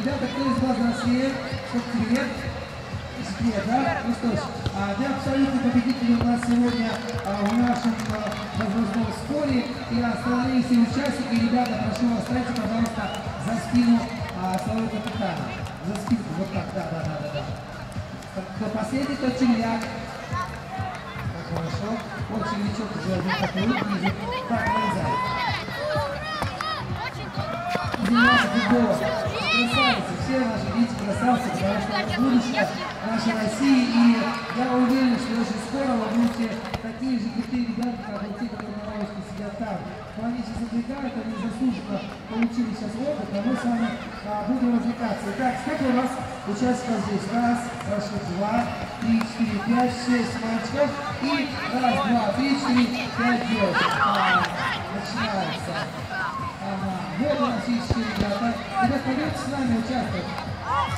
Ребята, кто из вас взрослее? Сколько привет? Привет, да? Ну что ж, а, вы абсолютно победители у нас сегодня а, в нашем а, возрастном споре. И остальные все участники, ребята, прошу вас, станьте, пожалуйста, за спину а, своего капитана. За спинку, вот так, да, да, да, да. да. Кто последний, тот червяк. Так, хорошо. Вот червячок уже один такой выглядит. Так, вылезай. Заниматься футболом. Красавицы, все наши дети красавцы, потому что это будущее нашей России. И я уверен, что очень скоро вы будете такие же крутые ребята, как вот те, которые на лавочке сидят там. Но они сейчас отвлекают, они заслуженно получили сейчас опыт, а мы с вами а, будем развлекаться. Итак, сколько у нас участников здесь? Раз, хорошо, два, три, четыре, пять, шесть мальчиков. И раз, два, три, четыре, пять девочек. А, начинается. Ага. Вот четыре ребята. Ребят, пойдемте с нами участвовать.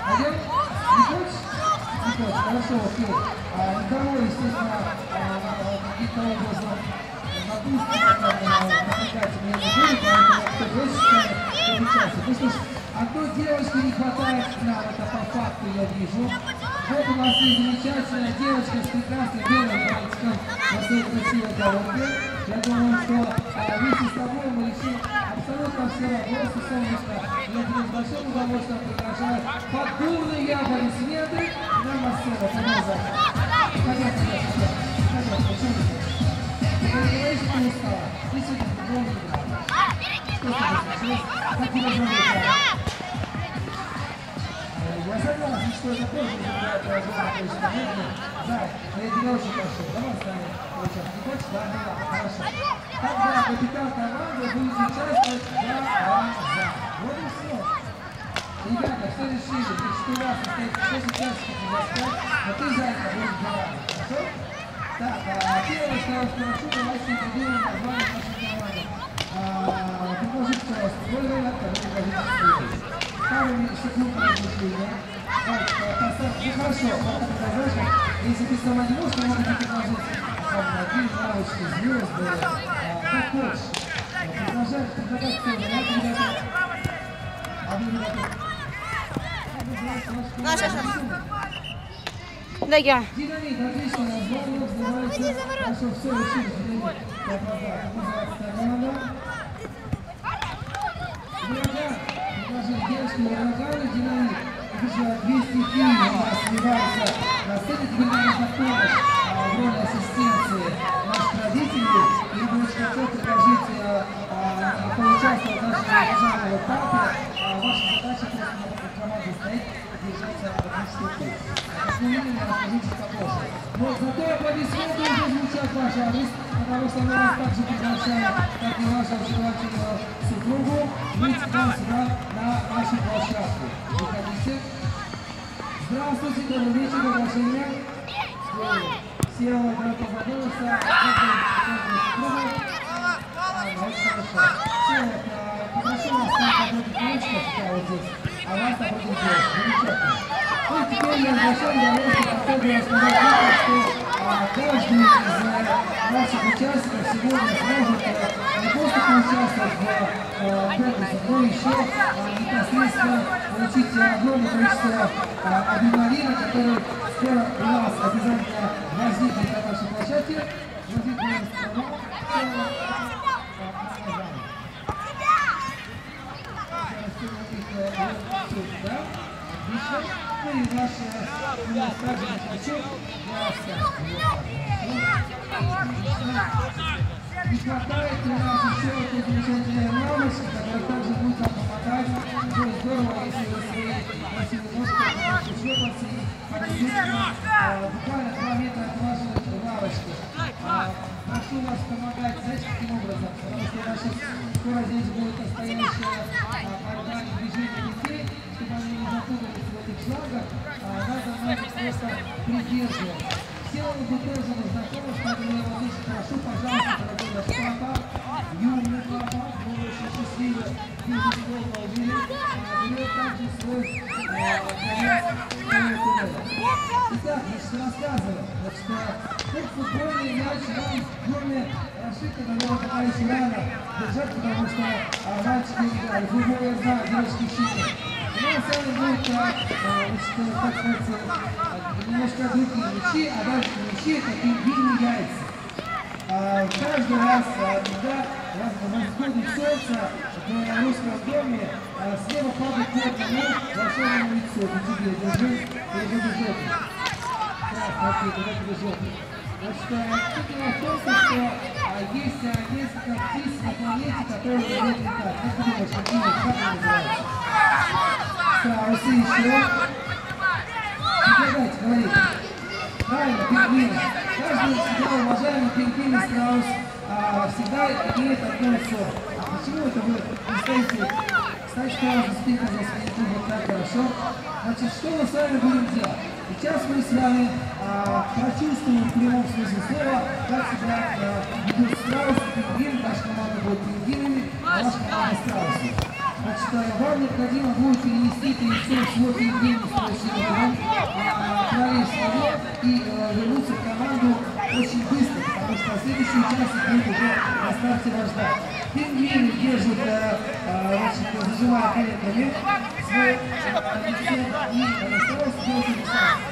Пойдем? Не хочешь? Не хочешь. Хорошо, окей. А, никого, естественно, а. Ну что ж, одной девочки не хватает нам, это по факту я вижу. Вот у нас есть замечательная девочка с прекрасным белым пальчиком на своей красивой головке. Я думаю, что а, вместе с тобой мы решим абсолютно все вопросы, солнышко. Я тебе с большим удовольствием приглашаю поддурные аплодисменты на сцену. Пожалуйста. Пожалуйста. Пожалуйста, почему Ты говоришь, что ты устала? Ты сегодня не. Что тобой случилось? Как тебя зовут? Я согласен, что это тоже играет важную точку зрения. Да, я тебя очень прошу, давай с нами. Не хочешь? Да, да, хорошо. Тогда капитан команды будет участвовать два раза. Вот и все. Ребята, что решили? Значит, у вас остается 6 участников вас 5, но ты за это будешь два раза. Хорошо? Так, а первое, что я вас прошу, давайте придумаем название нашей команды. А, предложите, пожалуйста, вариант, а вы предложите свой. Ставим секунду размышления. Ну хорошо, можно предложить, если ты сама не можешь, то можно тебе предложить там, один, галочки, звезды, как хочешь. Предложать, предлагать все, вариант, ребята. А вы, ребята, Наша, наша. Да, я. Динамит, отлично, название называется... Хорошо, все, решили, динамит. Я продал. Называется команда. Ураган и динамит. Это же две стихии у нас сливаются на сцене. Теперь нам нужна помощь в роли ассистенции наших родителей. И очень хотел предложить а, а, поучаствовать в нашем державном этапе. А, ваша задача просто на команде стоит держаться одну штуку. Основными расскажите попозже. Вот, зато аплодисменты уже звучат ваши адрес, потому что мы вас также приглашаем, как и вашу очаровательную супругу, выйти к нам сюда на нашу площадку. Выходите. Здравствуйте, добрый вечер, приглашение. Все мы познакомиться. Все, попрошу вас там напротив ручка, вот здесь, а вас напротив. Замечательно. Ну и теперь я большое удовольствие хотел рассказать каждый из наших участников сегодня сможет не просто поучаствовать в конкурсе, но еще непосредственно получить огромное количество адреналина, который скоро у нас обязательно возникнет на нашей площадке. Возникнет канал. Да? Отлично. Ну и наш у нас также всех. Не хватает у нас еще этой замечательной мамочки, которая также будет нам помогать. Будет здорово, если вы свои красивые ножки можете шлепаться и подойдете а, буквально два метра от вашей лавочки. Прошу вас помогать, знаете, каким образом? Потому что у нас сейчас скоро здесь будет настоящая движение детей, чтобы они не запутались в этих шлангах, а, надо нас просто придерживать. Все вы тоже знакомы, поэтому я вас очень прошу, пожалуйста, дорогой наш папа, юный папа, мы очень счастливы, видеть его положили, берет также свой конец свою туннель. Итак, значит, рассказываю, значит, тут футбольный мяч нам в доме ошибка, наверное, пока еще рано держать, потому что а, мальчики играли, футбол я знаю, девочки щиты. Но на самом значит, так сказать, немножко другие мячи, а дальше мячи это пингвины яйца. А, каждый раз, когда восходит солнце в русском доме, слева падает кот ему волшебному лицо. И тебе держи, и буду желтый. Красный, окей, тогда тебе желтый. Значит, тут дело в том, что есть несколько птиц на планете, которые умеют летать. Как ты думаешь, какие, как они называются? Страусы еще. Давайте, говорите. Правильно, пингвины. Каждый всегда уважаемый пингвин и страус а, всегда имеет одно лицо. А почему это вы не стоите? Кстати, страус спикер за своим вот так хорошо. Значит, что мы с вами будем делать? Сейчас мы с вами а, прочувствуем в прямом смысле слова, как себя а, ведут страусы, пингвин, наша команда будет пингвинами, а ваша команда страусами. Значит, вам необходимо будет перенести яйцо в свой свой силовой, отправить свое и э, вернуться в команду очень быстро, потому что следующий участник будет уже на старте вас ждать. Пингвины держат, э, э, значит, зажимая коленками свой офицер и делать это сами.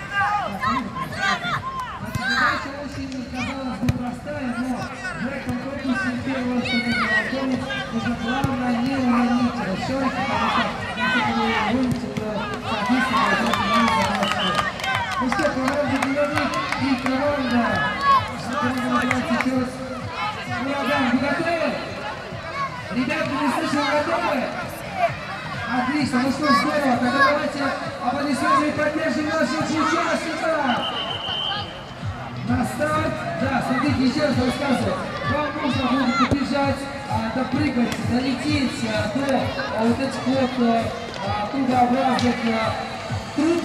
Значит, задача очень, казалось бы, простая, но в этом конкурсе первое, что нужно запомнить, нужно главное не уронить соответственно, это не задача. Ну что, команда Динамик и команда, что называется сейчас, Ураган, вы готовы? Ребята, не слышал, готовы? Отлично, ну что, здорово, тогда давайте аплодисменты и поддержим наших участников. На старт, да, смотрите, еще раз рассказываю. Вам нужно будет побежать, а, допрыгать, долететь а, до а, вот этих вот а, кругообразных а, труб,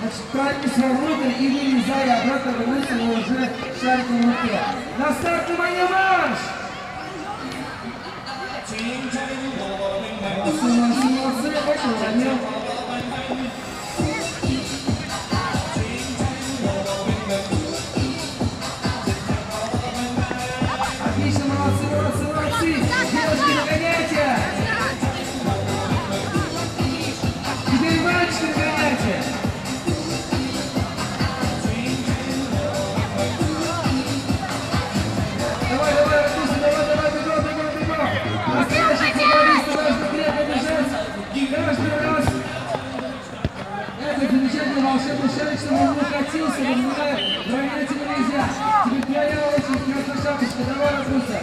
значит, пройти внутрь и вылезая обратно вернуться уже шариком в руке. На старт, внимание, марш! Молодцы, молодцы, молодцы, волшебный шарик, чтобы он не катился, но не равнять его нельзя. Теперь твоя очередь, красная шапочка, давай, Артуша!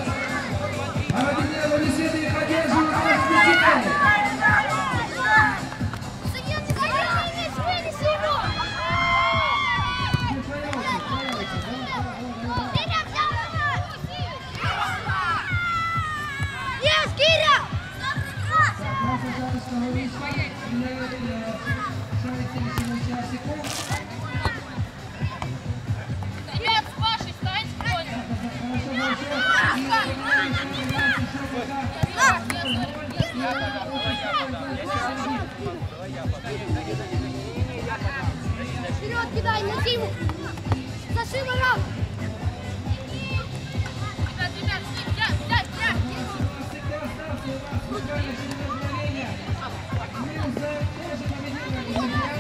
А родители аплодисменты и поддерживают Вперед кидай, на Тиму! Заши ворот! Ребят, ребят, буквально через мгновение. Мы уже тоже победили,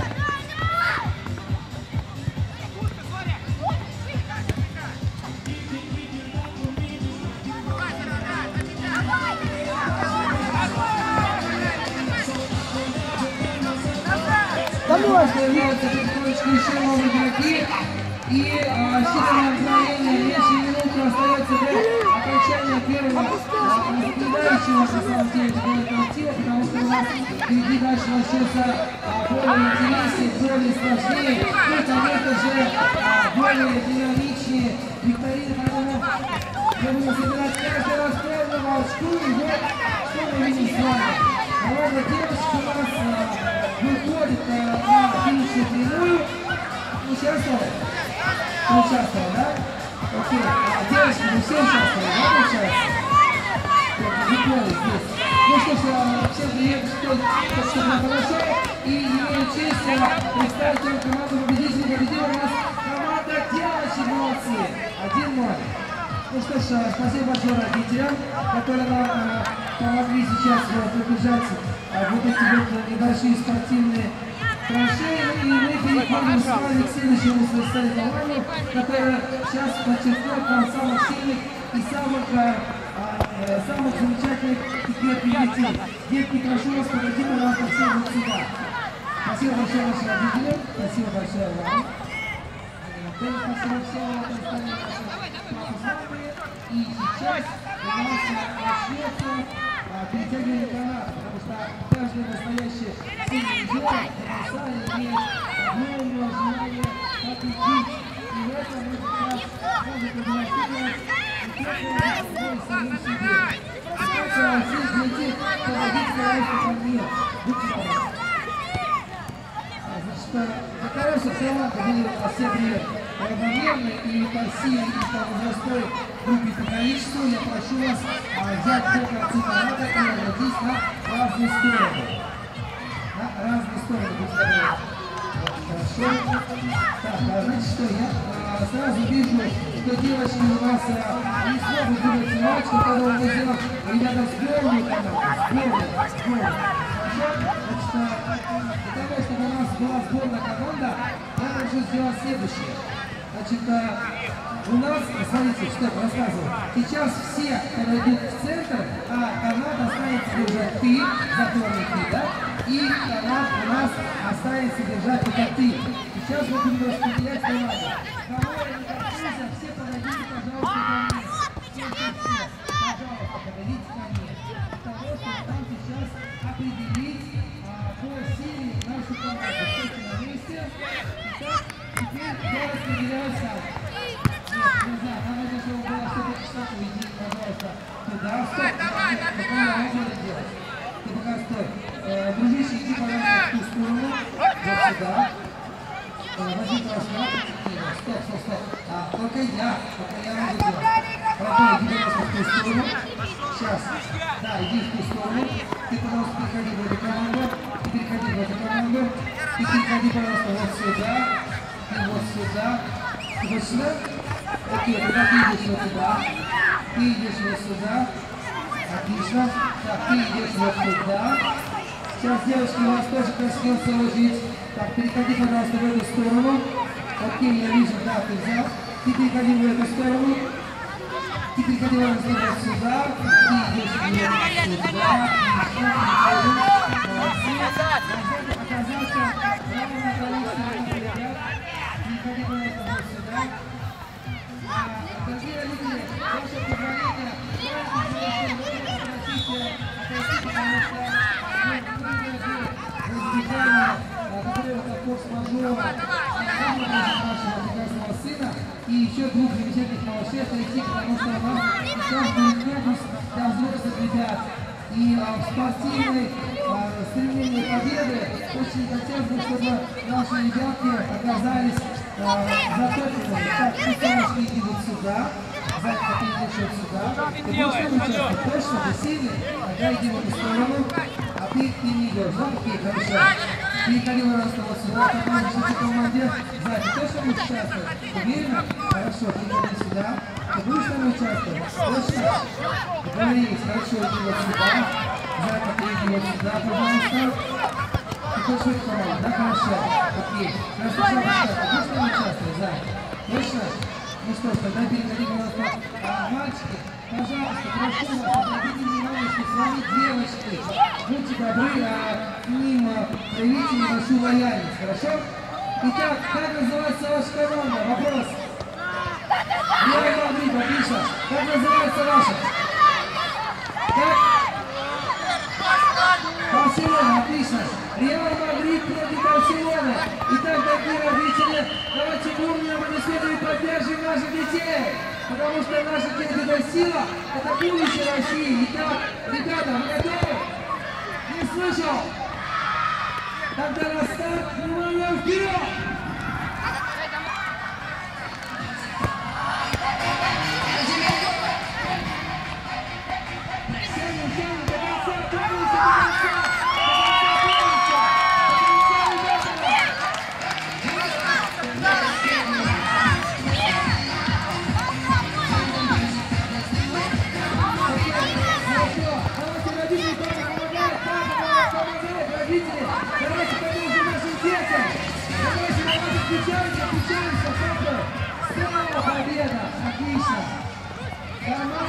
Появляются потихонечку еще новые игроки. И а, считанные мгновения, меньше минуты остается до окончания первого нападающего, на самом деле, сбора коллектива, потому что у нас впереди дальше начнется а, более интереснее, более сложнее, ну, конечно же, а, более динамичнее викторины, поэтому мы будем собирать каждый раз по волчку, и вот что мы видим с вами. Команда девочек у нас а, выходит а, на финишную прямую, участвовали? Участвовал, да? Окей. А, девочки, вы все участвовали, да, получается? Прикольно здесь. Ну что ж, а, всем привет, что, что, что хорошо. И имею честь представить вам команду победителей. Победила у нас команда девочек, молодцы. 1-0. Ну что ж, спасибо большое родителям, которые нам помогли сейчас а, пробежать вот эти вот небольшие спортивные траншеи, и мы переходим с вами к следующему соревнованию, которое сейчас подчеркнет нам самых сильных и самых, а, самых замечательных пикетных детей. Детки, прошу вас, подойти, пожалуйста, все вот сюда. Спасибо большое вашим родителям, спасибо большое вам. Спасибо всем, и сейчас у нас начнется перетягивание каната, потому что каждый настоящий сильный потенциально имеет огромное желание победить. И в этом мы сейчас можем продемонстрировать успешную самим себе. Сейчас здесь для тех, кто родится раньше ко мне. Будьте. Значит, все привет равномерно и по силе, и по возрастной группе по количеству. Я прошу вас а, взять по концу каната и разойтись на разные стороны. На разные стороны. Хорошо. Так, а, значит, что я а, сразу вижу, что девочки у нас а, не смогут матч, но когда мы сделаем, ребята, сборную команду, сборную, сборную. Значит, для того, чтобы у нас была сборная команда, я хочу сделать следующее. Значит, у нас, смотрите, что я рассказываю. Сейчас все подойдут в центр, а канат останется держать ты, запомни ты, да? И канат у нас останется держать только ты. Сейчас мы будем распределять команду. Кого я не касаюсь, все подойдите, пожалуйста, ко мне. Пожалуйста, подойдите ко мне. Того, чтобы нам сейчас определить а, по силе нашу команду. Стойте на месте. Итак, теперь я распределяю сам. Нет, не знаю, нам нужно, чтобы было что-то что-то. Иди, пожалуйста, туда. Стоп, давай, давай. Какое надо делать? Ты пока стой. Э, дружище, иди, пожалуйста, в ту сторону. Вот сюда. Возьми прошла. Стоп, стоп, стоп. А, только я, только я могу делать. Родной, иди, пожалуйста, в ту сторону. Сейчас. Да, иди в ту сторону. Ты, пожалуйста, переходи в эту команду. Ты переходи в эту команду. Ты переходи, пожалуйста, вот сюда. Ты вот сюда. Ты вот сюда. Окей, тогда ты идешь вот сюда. Ты идешь вот сюда. Отлично. Так, ты идешь вот сюда. Сейчас, девушки, у вас тоже коснется ложить. Так, переходи, пожалуйста, в эту сторону. Окей, я вижу, да, ты взял. Ты переходи в эту сторону. Ты переходи в эту сторону сюда. Ты идешь вот сюда. Молодцы. Оказался равное количество и еще двух замечательных малышей отойти, потому что у нас будет конкурс для взрослых ребят. И а, в спортивной а, стремлении победы очень хотелось бы, чтобы наши ребятки оказались а, затопленными. Так, пусть девушки иди вот сюда. Зайка, ты идешь вот сюда. Ты будешь там участвовать? Точно? Ты сильный? Тогда иди в эту сторону. А ты, ты не идешь, да? Окей, хорошо. Переходи, пожалуйста, вот сюда. Ты будешь в этой команде. Зайка, точно будешь участвовать? Уверена? Хорошо, переходи сюда. Ты будешь там участвовать? Точно? Договорились. Хорошо, иди вот сюда. Зайка, ты иди вот сюда, пожалуйста. Точно? Ну что ж, пожалуйста, а, мальчики, пожалуйста, прошу вас, немножечко к своей девочке. Будьте добры, а к хорошо? Итак, как называется ваша команда? Вопрос. Реал Мадрид, отлично. Как называется ваша? Как? Барселона, отлично. Реал Мадрид против Барселоны. Итак, дорогие родители, давайте бурные аплодисменты и поддержим наших детей. Потому что наши дети это сила, это будущее России. Итак, ребята, вы готовы? Не слышал? Тогда на старт, внимание, вперед! Встречаемся, встречаемся, супер! Снова победа! Отлично! Команда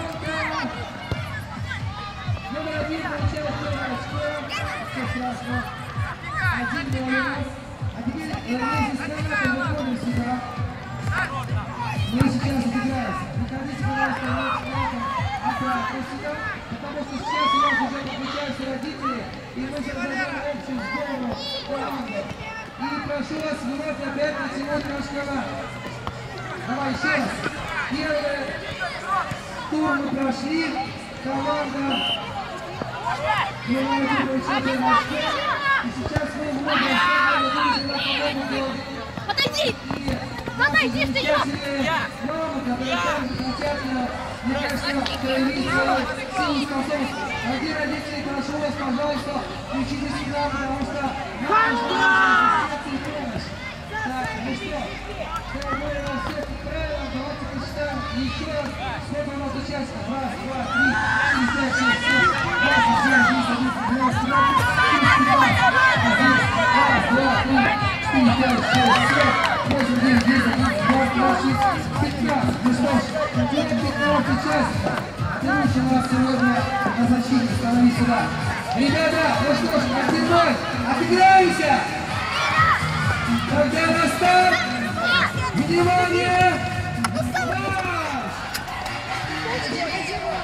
номер один получает первое очко. Все страшно. Один ноль у нас. А теперь э, вместе с канатом выходим сюда. Мы сейчас отыграемся. Выходите, пожалуйста, рядом обратно сюда, потому что сейчас у нас уже подключаются родители, и мы сейчас зайдем в общую сборную команды. И прошу вас вновь опять наш канат. Давай еще раз. Первый тур мы прошли. Команда Юнайтед получила очко. И сейчас мы вновь расставили, вынуждены по-моему, Подойди! Подойди, ты ёб! Мама, которые также хотят, мне кажется, проявить силу способность. Дорогие родители, прошу вас, пожалуйста, включите сигнал, потому что нам нужна помощь. Так, что, второе на всех правилам, давайте посчитаем еще раз, сколько у нас участников. Раз, два, три, четыре, пять, шесть, семь, восемь, девять, десять, одиннадцать, двенадцать, тринадцать, четырнадцать, пятнадцать, раз, два, три, четыре, пять, шесть, семь, восемь, девять, десять, одиннадцать, двадцать, двадцать, пятнадцать. Что ж, теперь 15 участников. Тянущий у нас сегодня на защите. Становись сюда. Ребята, ну что ж, один ноль. Отыграемся! Когда на старт! Внимание!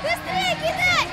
Быстрее кидай!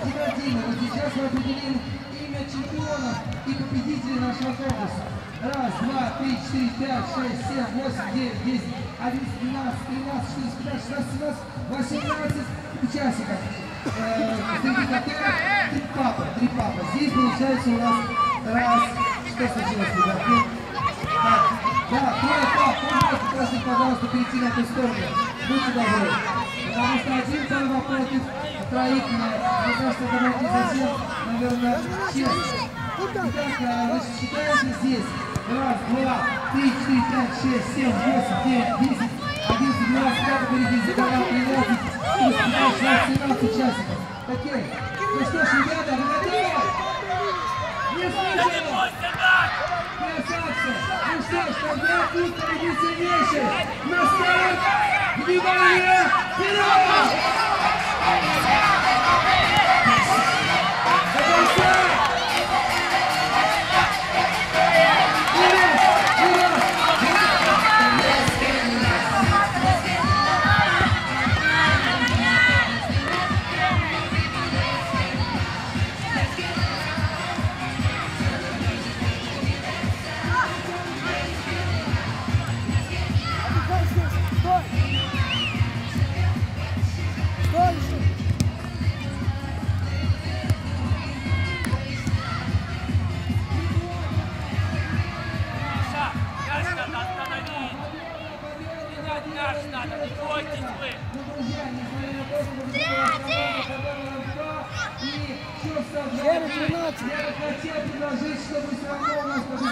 Нас 1-1. Вот сейчас мы определим имя чемпионов и победителей нашего конкурса. Раз, два, три, четыре, пять, шесть, семь, восемь, девять, десять, одиннадцать, двенадцать, тринадцать, четырнадцать, пятнадцать, шестнадцать, семнадцать, восемнадцать участников. Э, Среди которых три папы, три папы. Здесь получается у нас раз, что случилось, ребятки? Так, да, трое пап, пожалуйста, пожалуйста, перейти на ту сторону. Будьте добры. Потому что один папа против троих, мне кажется, это будет не совсем, наверное, честно. Итак, а, значит, считаемся здесь. Раз, два, три, четыре, пять, шесть, семь, восемь, девять, десять, одиннадцать, двенадцать, пятый, перейди за канал, тринадцать, четырнадцать, шестнадцать, семнадцать участников. Окей. Ну что ж, ребята, вы готовы? Не слышно! Красавцы! Ну что ж, тогда тут впереди сильнейший! На старт! Внимание! Вперед! До конца!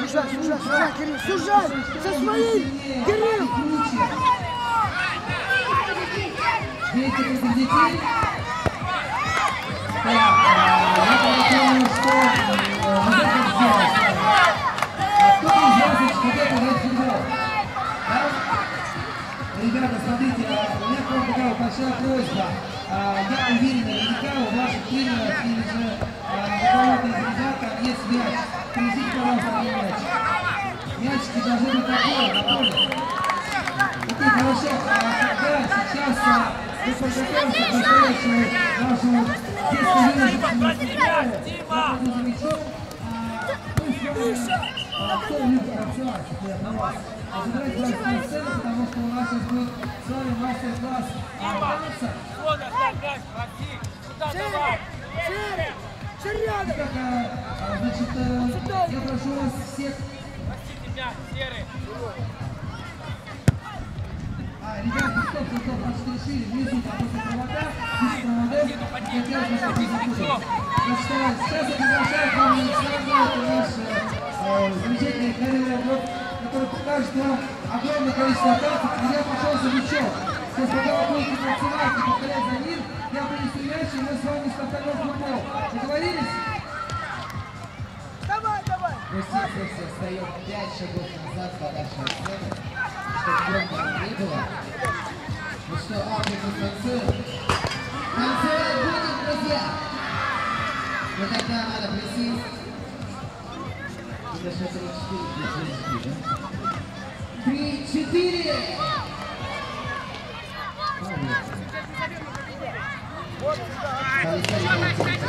Сужай, сужай, сужай, Кирилл, сужай! Со своим! Кирилл! Дети э, я подумал, что вот это сделать. А кто из вас хотел играть в футбол? Ребята, смотрите, а, у меня к вам такая большая просьба. А, Я уверен, наверняка у ваших тренеров или же а, из ребят там есть мяч. Принесите, пожалуйста, мне мяч. Мячики должны быть такие, напомню. Окей, хорошо. А когда сейчас а, мы подготовимся к настоящему нашему детско-юношескому футболу, я буду замечать, а, мы с вами, а, кто любит танцевать, теперь на вас. Забирайте вас на сцену, потому что у нас сейчас будет с вами мастер-класс а, танца. Шире! Шире! Шире рядом! Итак, а, а, значит, э, я прошу вас всех. А, ребята, стоп, стоп, стоп, значит, решили, внизу там после провода, без проводов, хотелось бы, чтобы запутались. Значит, э, сейчас я приглашаю к вам Александра, это наш э, замечательный хореограф, который покажет вам огромное количество танцев, и я пошел за мячом. Есть, когда вы будете танцевать и повторять за ним, я принесу мяч, и мы с вами стартанем футбол. Договорились? Давай, давай! Мы все, все, все встаем 5 шагов назад по нашей сцене, чтобы громко не было. Ну что, Африку танцуем? Танцевать будем, друзья! Ну тогда надо присесть. Это что, 3-4, да? 3-4! What is that?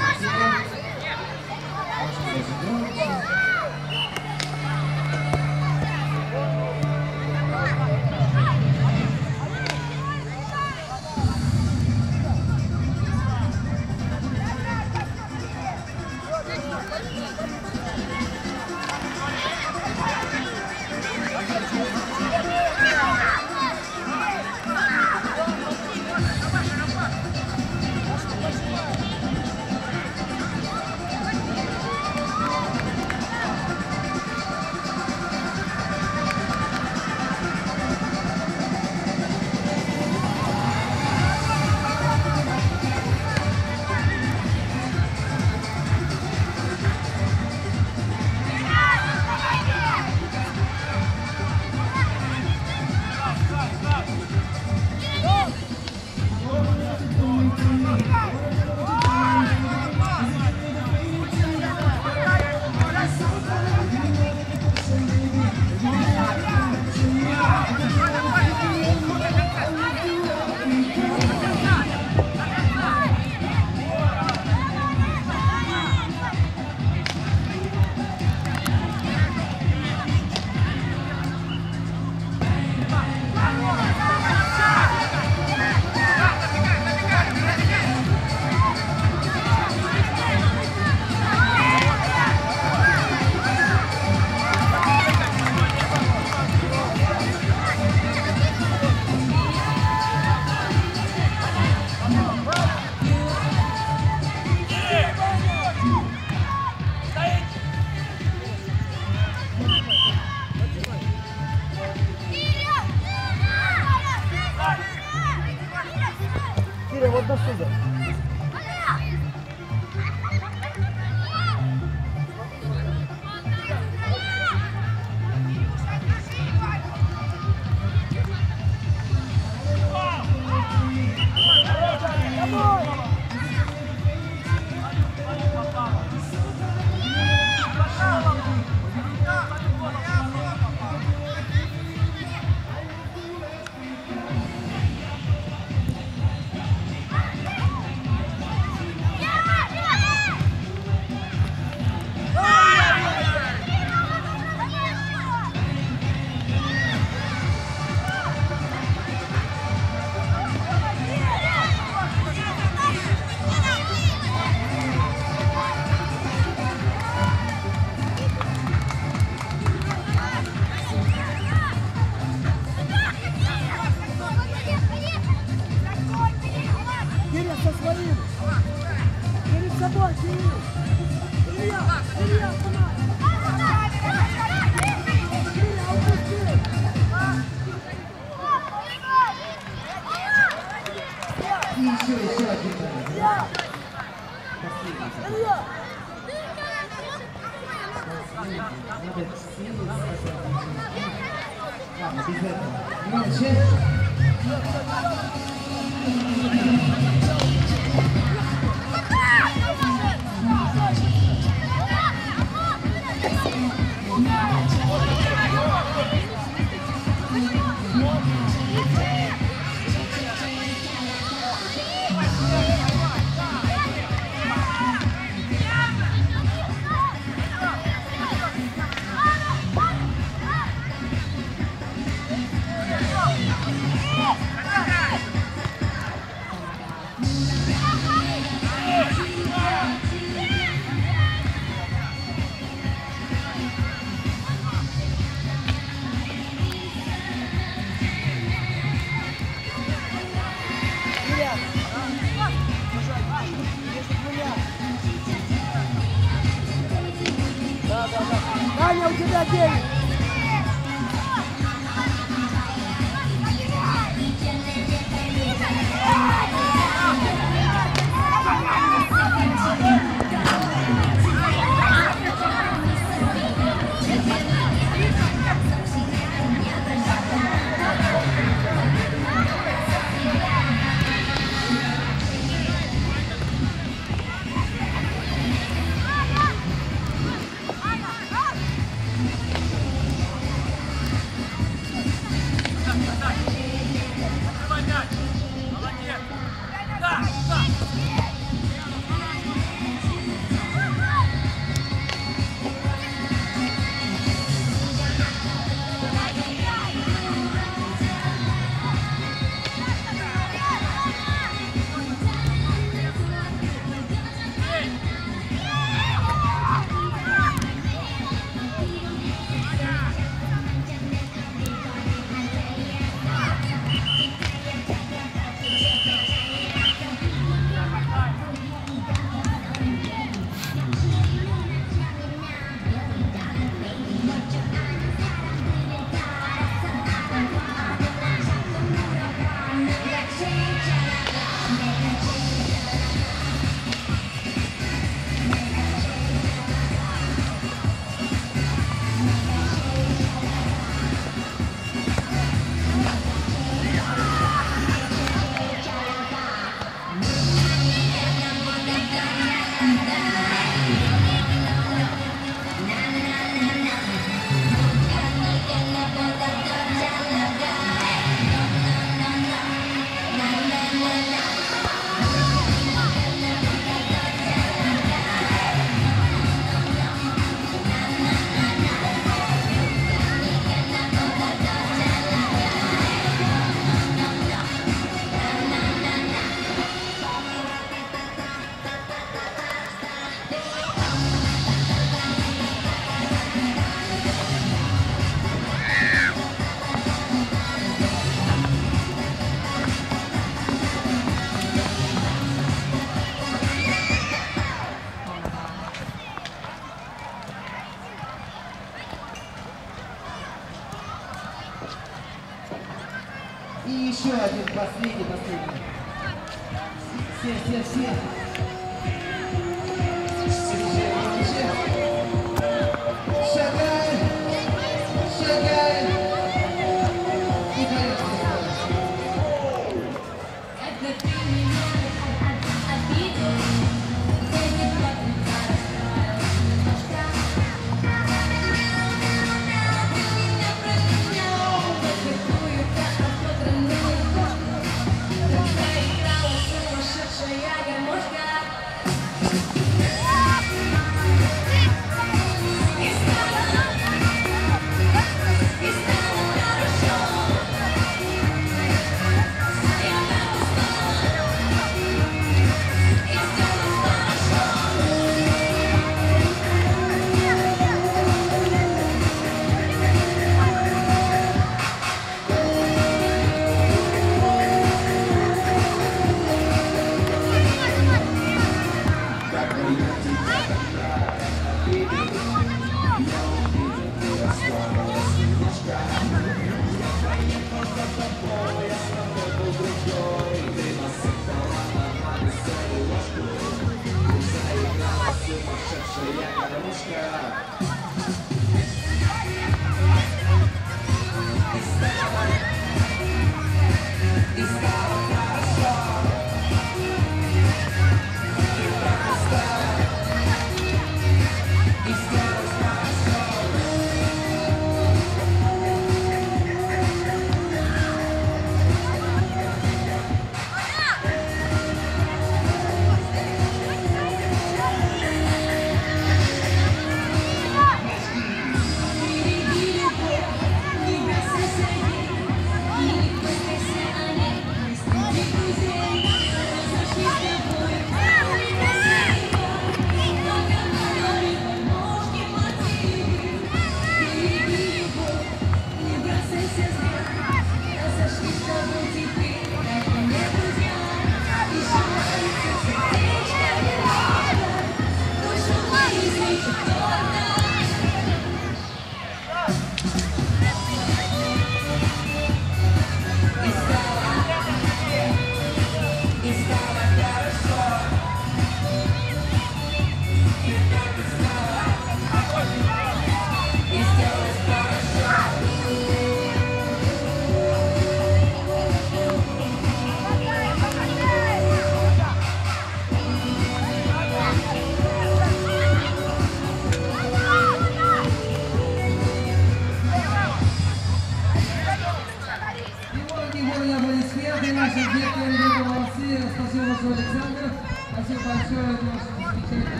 Кирилл, вот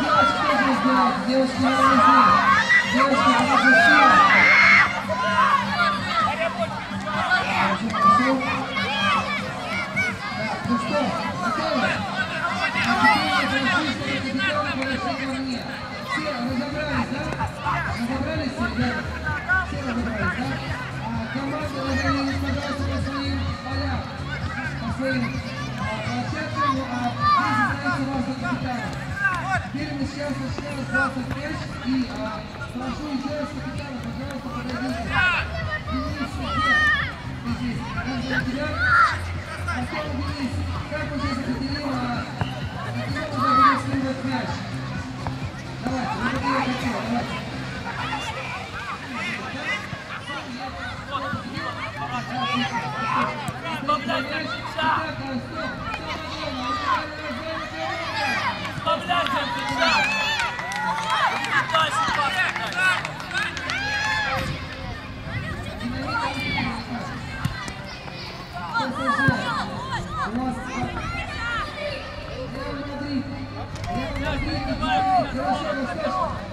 Deus te abençoe, Deus te abençoe, Deus te abençoe. Разобрались все, да? Все разобрались, да? А команда, наверное, не справляется по своим полям, по своим площадкам, а мы занимаемся вашим капитаном. Теперь мы сейчас начнем с 20 мяч, и а, прошу еще раз капитана, пожалуйста, подойдите. Денис, где? Ты здесь. Как зовут тебя? Потом, Денис, как уже захотелила, а, тебя уже вынесли этот мяч. Давайте, вот я хочу, давайте.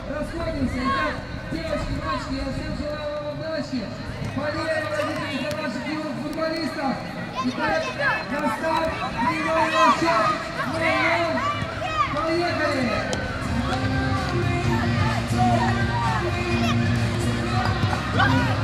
Расходимся, итак, девочки, мальчики, я всем желаю вам удачи! Болеем, родители, за наших юных футболистов. Итак, Гастав, Миллион, Волчок, Миллион. Поехали! Поехали!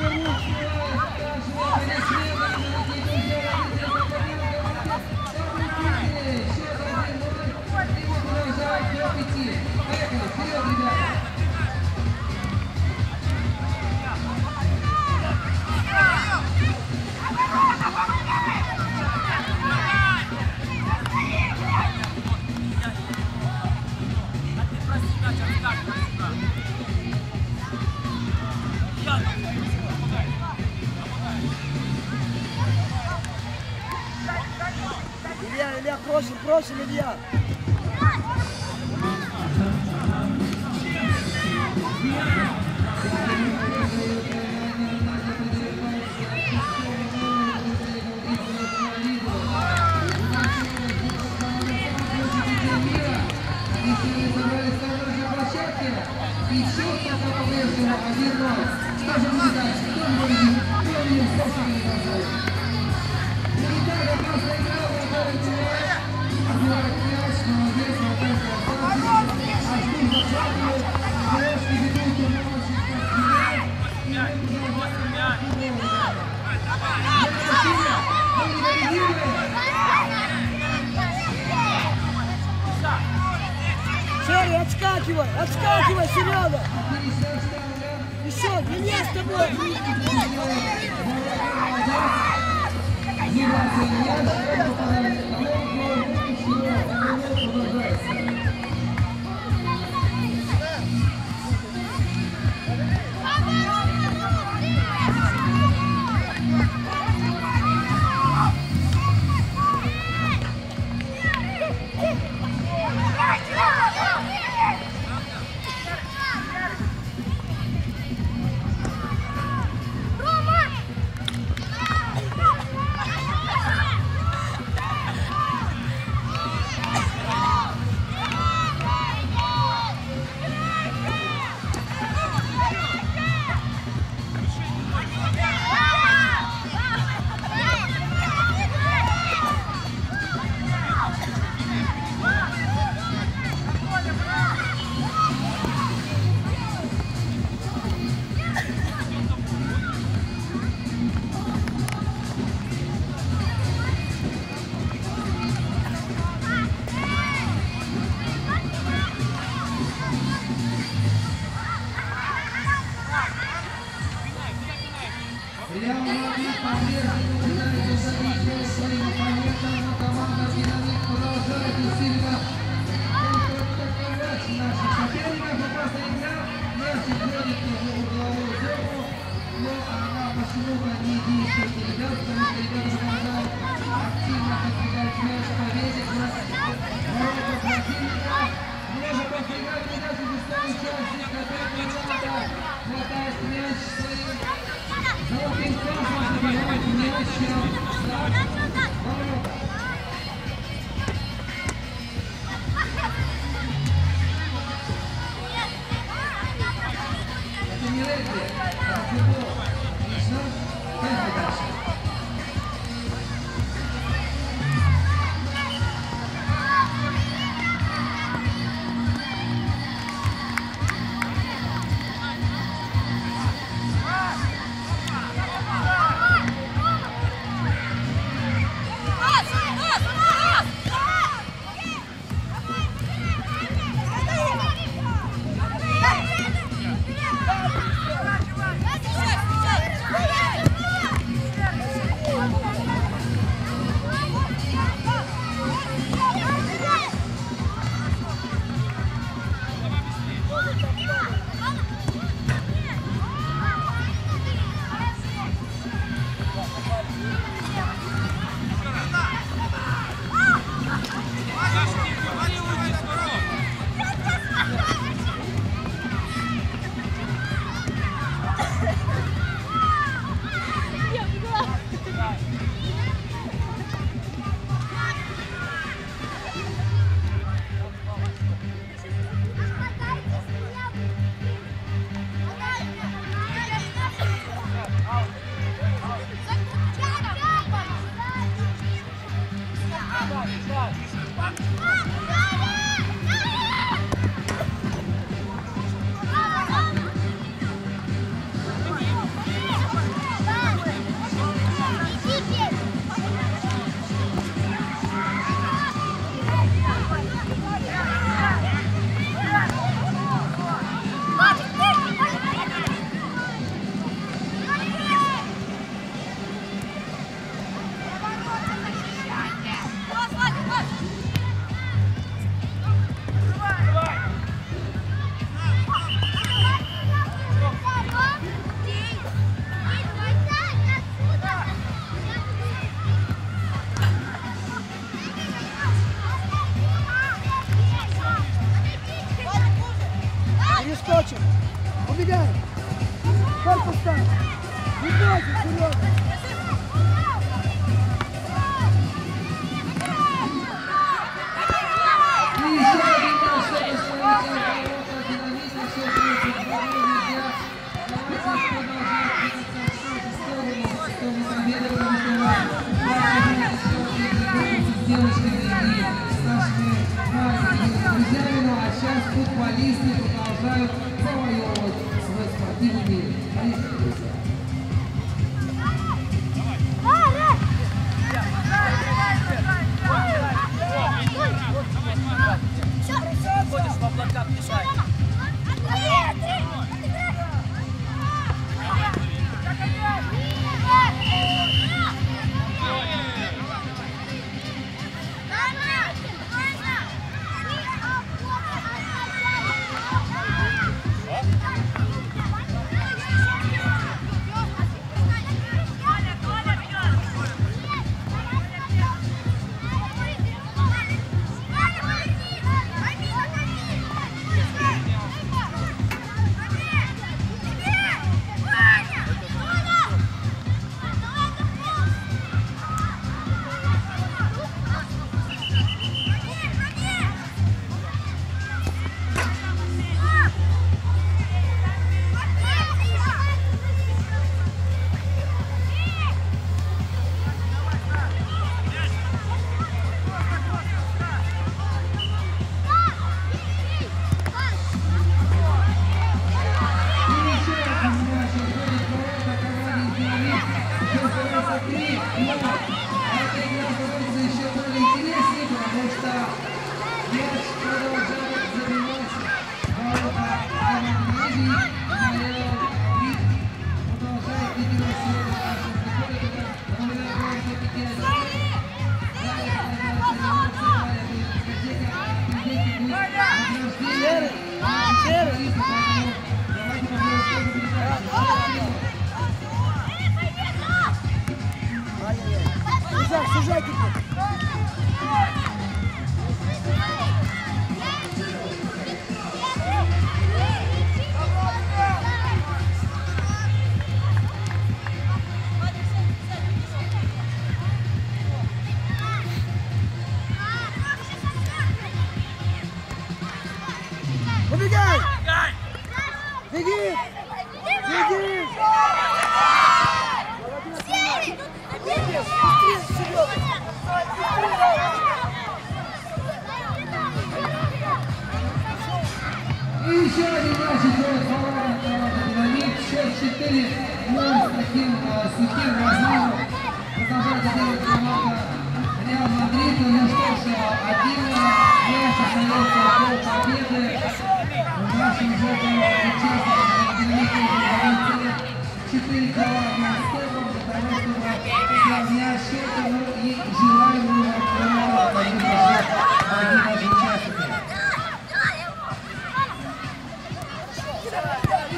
Thank you. ele é próximo, próximo, ele é. Еще только повышено, а не Что же мы дальше? Кто мы? Кто мы? Кто мы? Отскакивай, Серега! Еще, Илья с тобой! Реал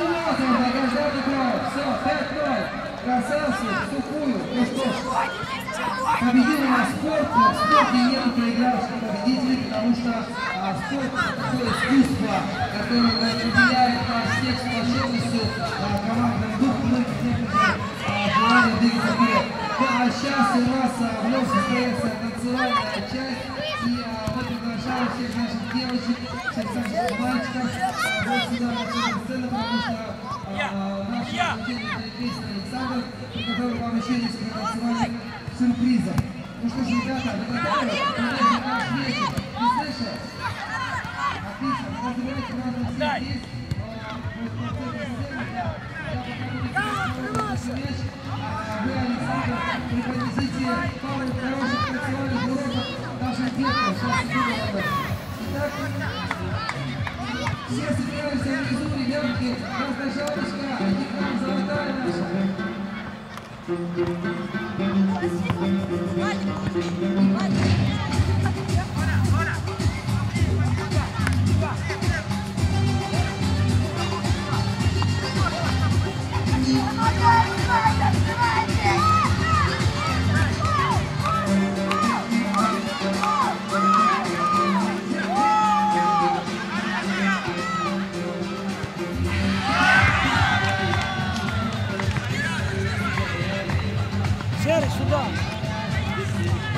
Разом награждают играют. Все, 5-0. Красавцы, в сухую. Ну что ж, победил у нас спорт, но в спорте нет проигравших победителей, потому что а, спорт такое искусство, которое определяет наш всех сплоченностью, а, командный дух, мы а, желание двигаться вперед. Ну, а сейчас у нас а, вновь состоится танцевальная часть, и а, мы приглашаем всех наших девочек, всех наших мальчиков а, вот сюда на эту сцену, потому что а, наш замечательный песня Александр приготовил вам еще несколько танцевальных сюрпризов. Ну что ж, ребята, вы готовы? Наш вечер. Ты слышал? Отлично. Нас на всех здесь. Все собираемся внизу, ребятки. Раздожалочка, иди к нам, золотая наша. Серый,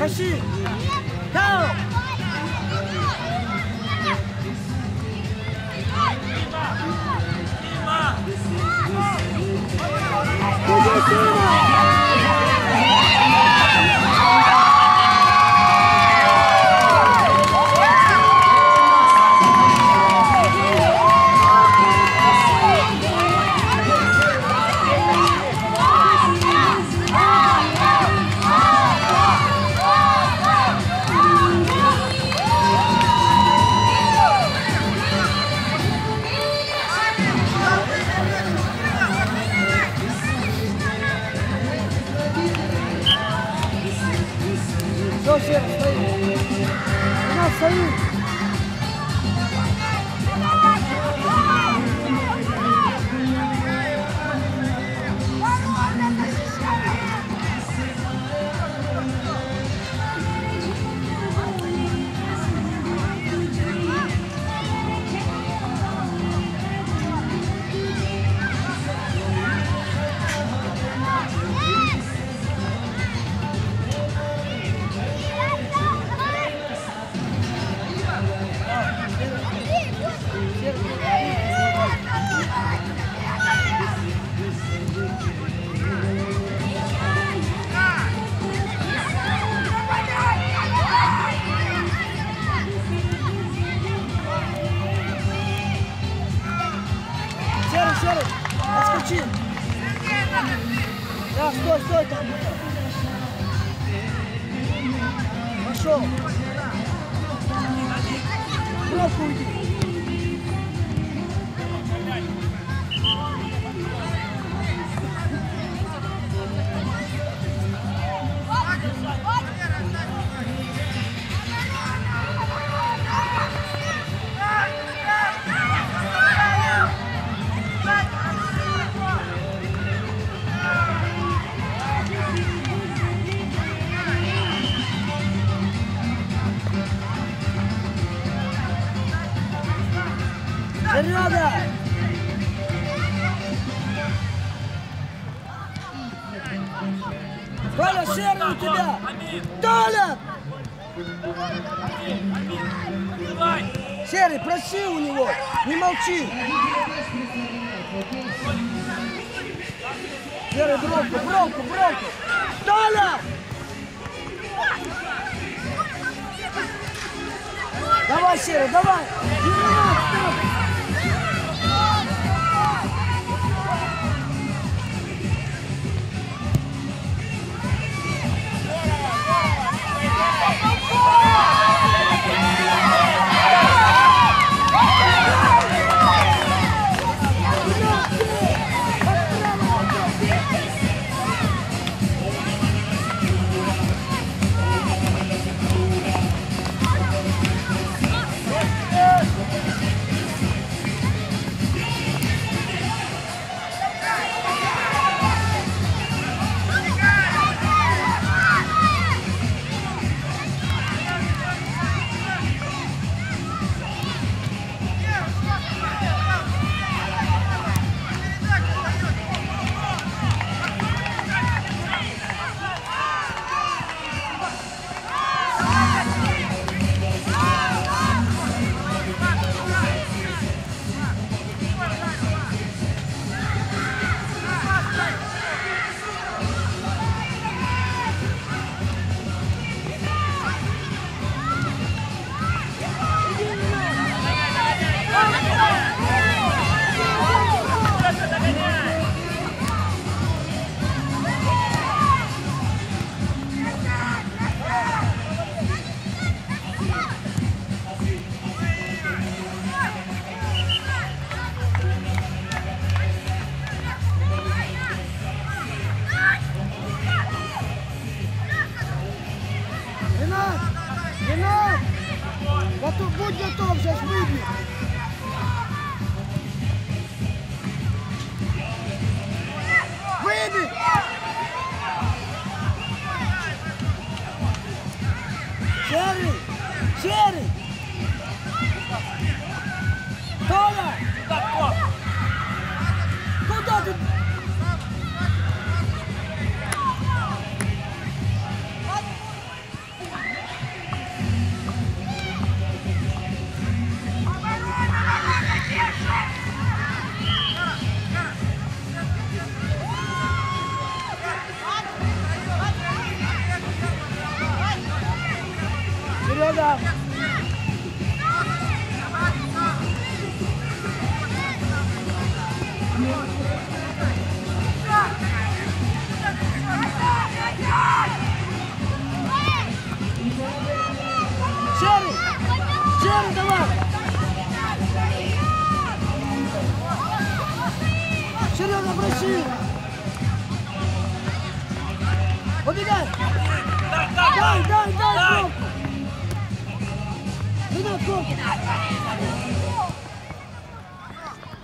还是。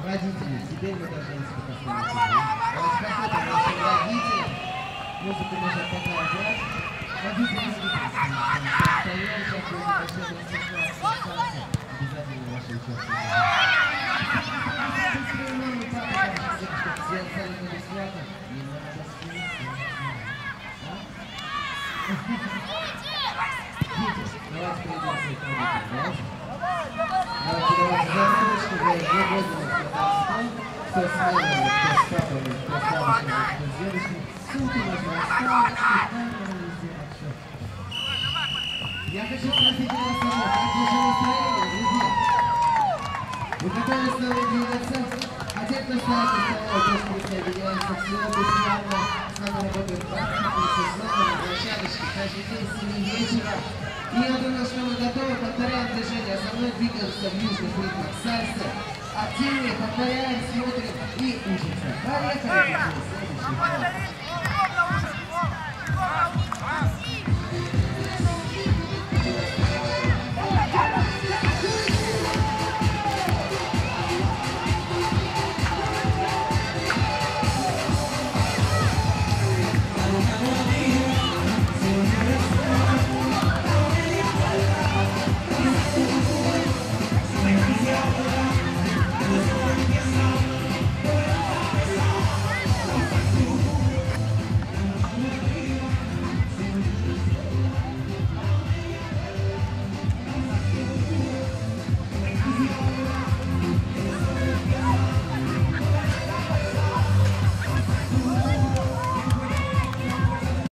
Родители, теперь мы должны сфотографировать. Давайте посмотрим наших родителей. Музыку можно показать. Родители, стоим, сейчас будет большое мастер-класс. Обязательно ваше участие. Если вы мама и папа хотите, чтобы все абсолютно бесплатно, не надо скинуться. Дети, давайте приведем своих родителей, давайте. Давайте, давайте за ручку, за две годы на кто с мамой, кто с папой, кто с бабушкой, кто с дедушкой. Ссылки можно оставить, камеры везде, так что. Я хочу спросить у вас самого, как ваше настроение, друзья? Вы готовы с нами двигаться? А те, кто стоят на столе, тоже присоединяются к слову, бесплатно. С нами работают практики, сезоны, площадочки, каждый день с 7 вечера. И я думаю, что мы готовы, повторяем движение, со мной двигаемся в южных ритмах сальса отдельные повторяем, смотрим и учимся. Поехали! Следующий.